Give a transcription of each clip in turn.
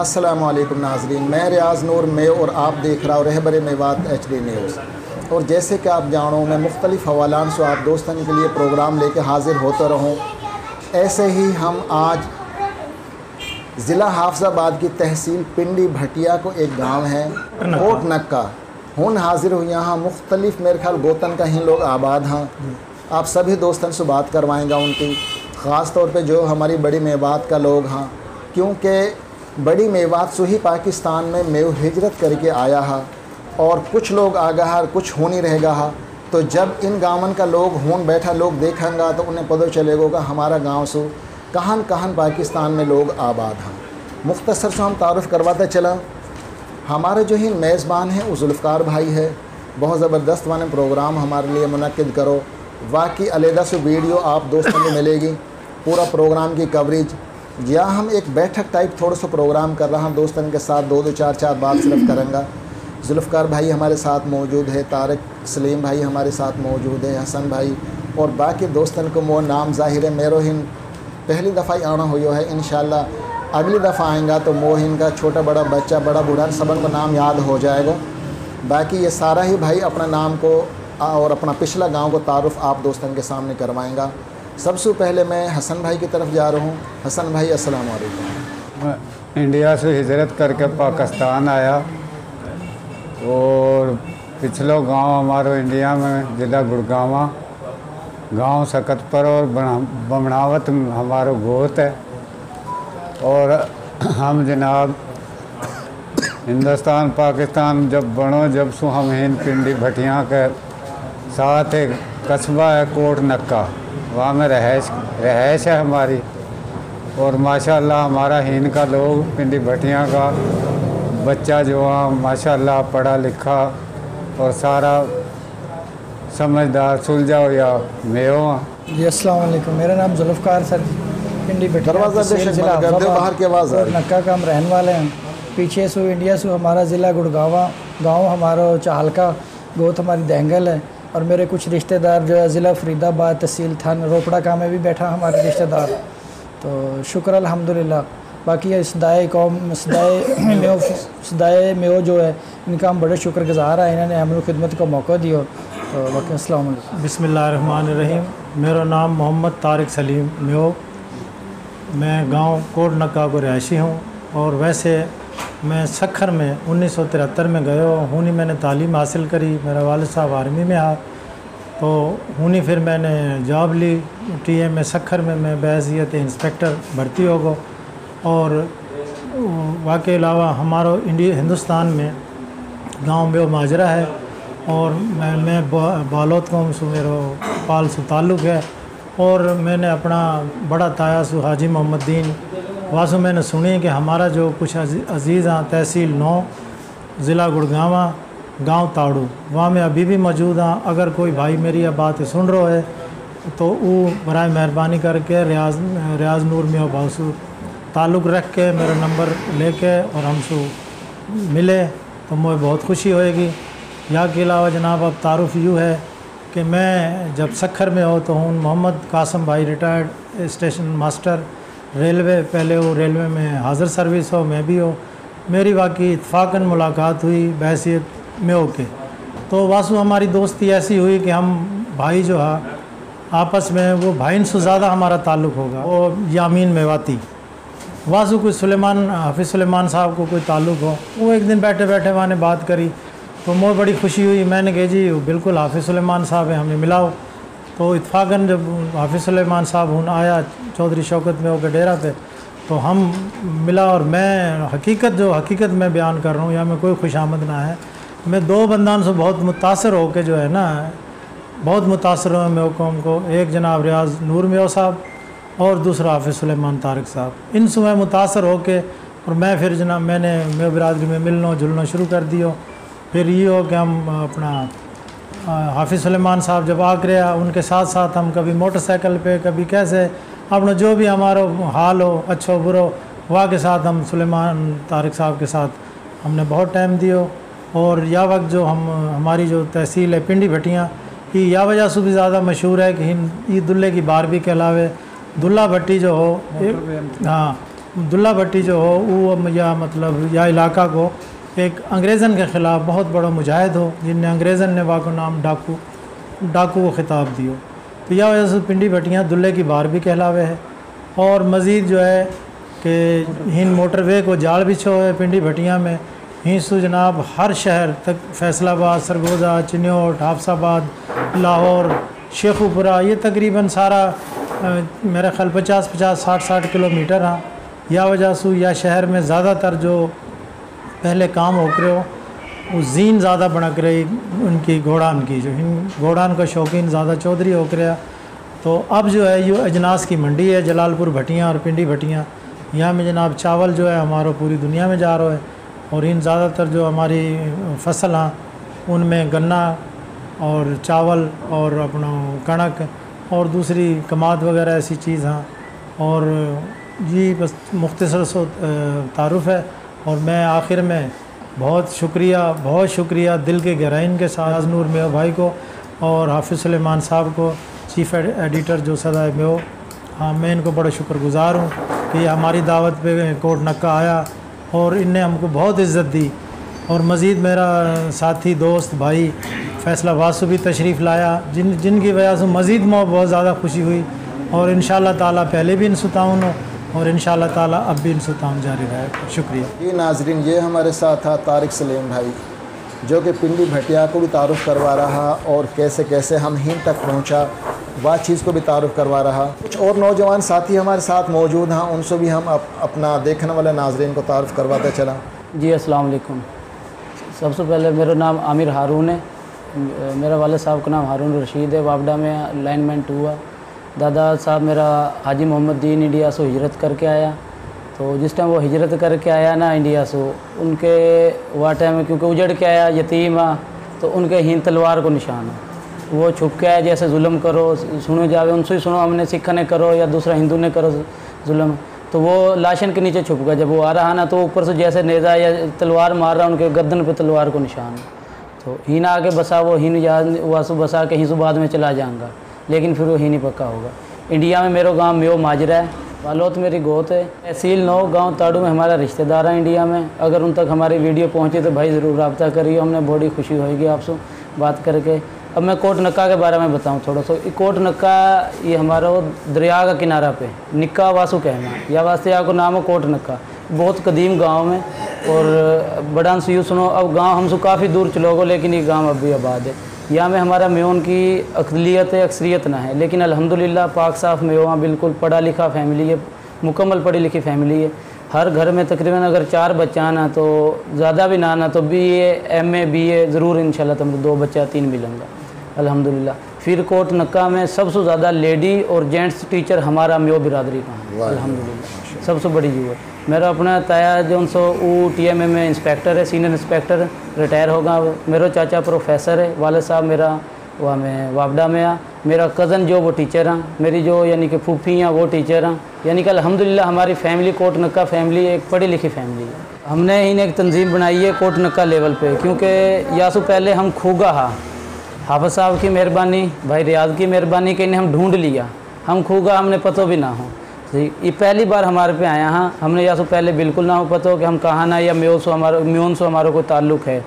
वालेकुम नाजरीन मैं रियाज नूर में और आप देख रहा हूँ Rahbar Mewat H D news. और जैसे कि आप जानो मैं मुख्तलिफ़ हवालान से आप दोस्तों के लिए प्रोग्राम लेके हाज़िर होता रहूँ। ऐसे ही हम आज ज़िला हाफजाबाद की तहसील पिंडी भटिया को एक गाँव है कोट नक्का। हूँ हाजिर हुई यहाँ मुख्तलिफ़ मेरे ख्याल गोतन का ही लोग आबाद हैं। आप सभी दोस्तों से बात करवाएँगा उनकी ख़ास तौर पर जो हमारी बड़ी मेवात का लोग हैं। क्योंकि बड़ी मेवात से ही पाकिस्तान में मेव हिजरत करके आया है, और कुछ लोग आगा है कुछ हो नहीं रहेगा है। तो जब इन गाँवन का लोग, होन बैठा लोग देखेंगे तो उन्हें पता चलेगा हमारा गाँव सो कहान कहान पाकिस्तान में लोग आबाद हैं। मुख्तसर से हम तारफ़ करवाते चला। हमारे जो ही मेज़बान हैं, वो जुल्फ़कार भाई है। बहुत ज़बरदस्त वाले प्रोग्राम हमारे लिए मनद करो। वाकई अलहदा से वीडियो आप दोस्तों को मिलेगी। पूरा प्रोग्राम की कवरेज या हम एक बैठक टाइप थोड़ा सा प्रोग्राम कर रहा हूँ, दोस्तों के साथ दो दो चार चार बात सिर्फ़ करेंगे। जुल्फ़कार भाई हमारे साथ मौजूद है, तारक सलीम भाई हमारे साथ मौजूद है, हसन भाई और बाकी दोस्तों को वो नाम ज़ाहिर है, मेरो हिन पहली दफ़ा ही आना हुआ है इन अगली दफ़ा आएगा तो मोहिन का छोटा बड़ा बच्चा, बड़ा बूढ़ा सबन का नाम याद हो जाएगा। बाकी ये सारा ही भाई अपना नाम को और अपना पिछला गाँव को तारुफ आप दोस्तों के सामने करवाएँगा। सबसे पहले मैं हसन भाई की तरफ़ जा रहा हूँ। हसन भाई, अस्सलाम वालेकुम इंडिया से हिजरत करके पाकिस्तान आया और पिछलो गाँव हमारो इंडिया में, ज़िला गुड़गावा, गाँव सकतपर और बमनावत हमारो गोत है। और हम जनाब हिंदुस्तान, पाकिस्तान जब बनो, जब सो हम हिंद पिंडी भटिया के साथ एक कस्बा है कोट नक्का। वहाँ में रहश रहश है हमारी। और माशाल्लाह हमारा हिंद का लोग पिंडी भटिया का बच्चा जो है माशाल्लाह पढ़ा लिखा और सारा समझदार सुलझा हो या मेो जी अस्सलाम वालेकुम। मेरा नाम जुल्फ़कार सर पिंडी बाहर के आवाज़ और नक्का का हम रहने वाले हैं। पीछे सो इंडिया से हमारा ज़िला गुड़गावा गाँव हमारा चाहलका गोत हमारी दहंगल है। और मेरे कुछ रिश्तेदार जो है ज़िला फरीदाबाद तहसील थान रोपड़ा का में भी बैठा हमारे रिश्तेदार। तो शुक्र अलहमदिल्ला बाकी सदाए कौम सदाए मेो सदाए मेो जो है इनका हम बड़े शुक्रगुजार हैं इन्होंने हमें खिदमत का मौका दिया। तो बाकी अस्सलाम बिसमीम मेरा नाम मोहम्मद तारक सलीम मेो मैं गाँव कोट नक्का को रहायशी हूँ और वैसे मैं सखर में उन्नीस सौ तिहत्तर में गयो हूनी मैंने तालीम हासिल करी। मेरा वाल साहब आर्मी में आ तो हूनी फिर मैंने जॉब ली। टी एम में सखर में मैं बहसीत इंस्पेक्टर भर्ती हो गो और वाक़ अलावा हमारा इंडिया हिंदुस्तान में गाँव में माजरा है। और मैं मैं बालोत कौम से मेरा पाल से ताल्लुक़ है। और मैंने अपना बड़ा ताया सु हाजी मोहम्मद दीन वासु मैंने सुनी कि हमारा जो कुछ अज़ीज़ हाँ तहसील नौ, ज़िला गुड़गावा, गाँव ताड़ू, वहाँ में अभी भी मौजूद हाँ। अगर कोई भाई मेरी यह बात सुन रहा है तो वो बर मेहरबानी करके रियाज रियाज नूर में बासु ताल्लुक़ रख के मेरा नंबर लेके और हमसे मिले तो मुझे बहुत खुशी होएगी। या के अलावा जनाब, अब तारुफ यूँ है कि मैं जब सखर में हो तो हूँ मोहम्मद कासम भाई, रिटायर्ड स्टेशन मास्टर। रेलवे, पहले वो रेलवे में हाज़िर सर्विस हो, मैं भी हो। मेरी बाकी इतफाक़न मुलाकात हुई बहसीत में ओके तो वासु, हमारी दोस्ती ऐसी हुई कि हम भाई जो है, आपस में वो भाई से ज़्यादा हमारा ताल्लुक़ होगा, वो यामीन मेवाती। वासु, कोई सुलेमान, हाफिज़ सुलेमान साहब को कोई ताल्लुक़ हो, वो एक दिन बैठे बैठे वहाँ ने बात करी तो मुझे बड़ी खुशी हुई। मैंने कही, जी, बिल्कुल हाफिज़ सुलेमान साहब है हमें मिलाओ तो इतफाक़न जब हाफिज़ सलेमान साहब हूँ आया चौधरी शौकत में होकर डेरा पे तो हम मिला और मैं हकीकत जो हकीकत में बयान कर रहा हूँ या मैं कोई खुश आमद ना है। मैं दो बंदान से बहुत मुतासर हो के जो है ना, बहुत मुतासर हुए मैं कौम को। एक जनाब रियाज नूर मेो साहब और दूसरा हाफिज़ सलेमान तारक साहब। इन मैं मुतासर हो के और मैं फिर जनाब मैंने, मैं बरदरी में मिलना जुलना शुरू कर दियो। फिर ये हो कि हम अपना हाफिज़ सलेमान साहब जब आ रहा उनके साथ साथ हम कभी मोटरसाइकिल पे कभी कैसे अपना जो भी हमारा हाल हो अच्छो बुरो वाह के साथ हम सलेमान तारिक साहब के साथ हमने बहुत टाइम दियो। और या वक्त जो हम हमारी जो तहसील है पिंडी भट्टियाँ ये या वजह से भी ज़्यादा मशहूर है कि ये दुल्ले की बार भी कहलावे दुल्ला भट्टी जो हो हाँ दुल्ला भट्टी जो हो वो या मतलब या इलाका को एक अंग्रेज़न के ख़िलाफ़ बहुत बड़ा मुजाहिद हो, जिनने अंग्रेज़न ने वाको नाम डाकू डाकू को ख़िताब दियो। तो यह वजह से पिंडी भट्टियाँ दुल्ले की बार भी कहलावे है। और मज़ीद जो है कि हिंद मोटरवे को जाल बिछो है पिंडी भट्टियाँ में। हिंसू जनाब हर शहर तक, फैसलाबाद सरगोदा चिन्योट हाफसाबाद, लाहौर, शेखुपुरा, ये तकरीबन सारा मेरा ख्याल पचास पचास साठ साठ किलोमीटर हाँ। या वजह से या शहर में ज़्यादातर जो पहले काम हो करे हो जीन ज़्यादा बनक रही उनकी, घोड़ान की जो घोड़ान का शौकीन ज़्यादा चौधरी हो गया तो अब जो है, ये अजनास की मंडी है, जलालपुर भटियाँ और पिंडी भटियाँ। यहाँ में जनाब चावल जो है, हमारा पूरी दुनिया में जा रहा है और इन ज़्यादातर जो हमारी फ़सल हैं, उनमें गन्ना और चावल और अपना कणक और दूसरी कमाद वगैरह ऐसी चीज़ हैं। और ये बस मुख्तर सो तारुफ है। और मैं आखिर में बहुत शुक्रिया बहुत शुक्रिया दिल के गहराइन के साथ नूर मेो भाई को और हाफिज़ सलेमान साहब को, चीफ़ एडिटर जो सदा है मेो हाँ मैं इनको बड़ा शुक्रगुजार हूँ कि हमारी दावत पे कोट नक्का आया और इनने हमको बहुत इज़्ज़त दी। और मज़ीद मेरा साथी, दोस्त, भाई फैसला वासु भी तशरीफ़ लाया, जिन, जिनकी वजह से मज़ीद मो बहुत ज़्यादा खुशी हुई। और इन ताला पहले भी इन सुताउन और इन ताला अब भी इनसे काम जारी रहे। शुक्रिया। जी नाजरीन ये हमारे साथ था तारिक सलीम भाई जो कि पिंडी भटिया को भी तारुफ़ करवा रहा और कैसे कैसे हम हिंद तक पहुँचा वह चीज़ को भी तारुफ़ करवा रहा। कुछ और नौजवान साथी हमारे साथ मौजूद हैं उनसे भी हम अप, अपना देखने वाले नाजरन को तारुफ़ करवाते चला। जी वालेकुम। सबसे पहले मेरा नाम आमिर हारून है। मेरा वाले साहब का नाम हारून रशीद है वापडा में लाइनमेंट हुआ दादा साहब मेरा हाजी मोहम्मद दीन इंडिया से हिजरत करके आया। तो जिस टाइम वो हिजरत करके आया ना इंडिया से, उनके वह टाइम क्योंकि उजड़ के आया, यतीम आ तो उनके हिंद तलवार को निशान है। वो छुप के आया, जैसे जुल्म करो, सुनो जावे, उनसे ही सुनो, हमने सिख ने करो या दूसरा हिंदू ने करो जुल्म। तो वो लाशन के नीचे छुप गया। जब वो आ रहा ना तो ऊपर से जैसे नेज़ा या तलवार मार रहा, उनके गर्दन पे तलवार को निशान तो हिन आके बसा, वो हिन यहाँ वासु बसा के हिंसू बाद में चला जाऊँगा लेकिन फिर वो ही नहीं पक्का होगा। इंडिया में मेरा गाँव म्यो माजरा है वालोत मेरी गोत है। तहसील नौ, गाँव ताड़ू में हमारा रिश्तेदार है इंडिया में। अगर उन तक हमारी वीडियो पहुँचे तो भाई ज़रूर रबता करिए, हमने बड़ी खुशी होगी आपसे बात करके। अब मैं कोट नक्का के बारे में बताऊँ थोड़ा सा। कोट नक्का, ये हमारा दरिया का किनारा पे, निक्का वासु कहना या वास्ते आपको नाम है कोट नक्का। बहुत कदीम गाँव में और बड़ा सुनो, अब गाँव हमसे काफ़ी दूर चलोगे, लेकिन ये गाँव अब भी आबाद है। यहाँ में हमारा मेवन की अकलीत अक्सरियत ना है। लेकिन अल्हम्दुलिल्लाह पाक साफ़ मेवा बिल्कुल पढ़ा लिखा फैमिली है मुकम्मल पढ़ी लिखी फैमिली है। हर घर में तकरीबन अगर चार बच्चा आना तो ज़्यादा भी ना आना तो B A M A B A ज़रूर इन तुम दो बच्चा तीन मिलेंगे अलहमदिल्ला फिर कोट नक्का में सबसे ज़्यादा लेडी और जेंट्स टीचर हमारा मेो बिरादरी का है अलहमदिल्ला सबसे बड़ी युवा मेरा अपना ताया जो सो वो टी एम ए में इंस्पेक्टर है सीनियर इंस्पेक्टर रिटायर होगा मेरा चाचा प्रोफेसर है वाले साहब मेरा, वह में वापडा में आ। मेरा कज़न जो वो टीचर हैं, मेरी जो यानी कि फूफी हैं, वो टीचर हैं। यानी कि अलहमदिल्ला हमारी फैमिली कोट नक्का फैमिली एक पढ़ी लिखी फैमिली है। हमने इन्हें एक तंजीम बनाई है कोट नक्का लेवल पे, क्योंकि यासु पहले हम खूगा हा। हाफज साहब की मेहरबानी, भाई रियाज की मेहरबानी के इन्हें हम ढूंढ लिया। हम खूगा हमने पतो भी ना हो। ये पहली बार हमारे पे आया हाँ। हमने या सो पहले बिल्कुल ना हो, पता हो कि हम कहाँ ना, या म्यो सो हमारा म्यून सो हमारा कोई ताल्लुक है।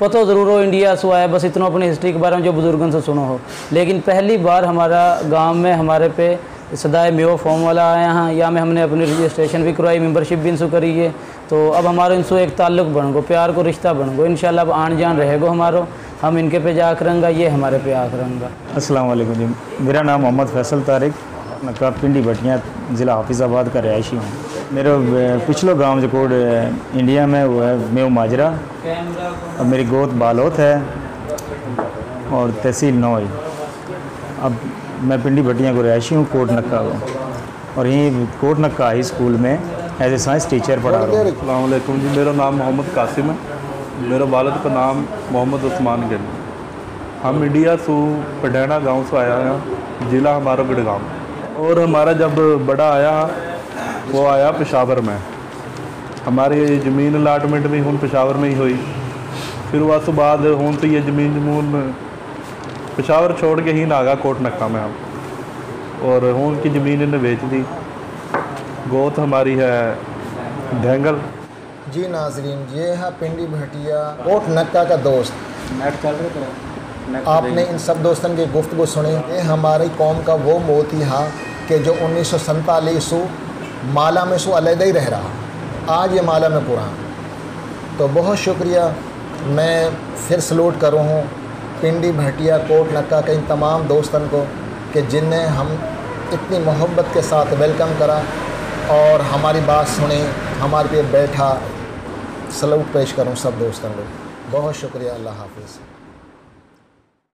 पता हो, ज़रूर हो, इंडिया से आया, बस इतना अपनी हिस्ट्री के बारे में जो बुज़ुर्गों से सुनो हो। लेकिन पहली बार हमारा गाँव में हमारे पे सदाए मेो फॉर्म वाला आया हाँ। या में हमने अपनी रजिस्ट्रेशन भी करवाई मेम्बरशिप भी इनसू करी है। तो अब हमारा इनसे एक ताल्लुक बन गो प्यार को रिश्ता बन गो इन अब आन जान रहेगा हमारो। हम इनके पे जा करेंगे ये हमारे पे आ करेंगे असलम जी। मेरा नाम मोहम्मद फैसल तारिक। नका पिंडी भटियाँ ज़िला हाफिज़ाबाद का रहायशी हूँ। मेरा पिछलो गाँव जो कोड इंडिया में वो है मेव माजरा। और मेरी गोद बालोत है और तहसील नोई। अब मैं पिंडी भटियाँ को रहायशी हूँ, कोट नक्का को। और यहीं कोट नक्का हाई स्कूल में एज ए साइंस टीचर पढ़ा रहा हूँ। जी, मेरा नाम मोहम्मद कासिम है। मेरा वालद का नाम मोहम्मद उस्मान गिल। हम इंडिया से पडैना गाँव से आया हैं, ज़िला हमारा गुड़गांव। और हमारा जब बड़ा आया वो आया पेशावर में। हमारी ज़मीन अलाटमेंट भी हूँ पेशावर में ही हुई। फिर वह तो बाद हूँ तो ये ज़मीन जमून पेशावर छोड़ के ही नागा कोट नक्का में हम। और हूँ की ज़मीन इन्हें बेच दी। गोत हमारी है ढेंगल जी नाजरीन ये है पिंडी भटिया कोट नक्का का दोस्त। आपने इन सब दोस्तों की गुफ्तु सुनी। ये हमारी कौम का वो मोती हा कि जो उन्नीस सौ सैंतालीस माला में सो अलहदा ही रह रहा। आज ये माला में पूरा तो बहुत शुक्रिया। मैं फिर सलूट करूँ हूँ। पिंडी, भटिया, कोट, नक्का, के इन तमाम दोस्तों को कि जिनने हम इतनी मोहब्बत के साथ वेलकम करा और हमारी बात सुनी, हमारे पे बैठा। सलूट पेश करूँ सब दोस्तों को। बहुत शुक्रिया। अल्लाह हाफिज़।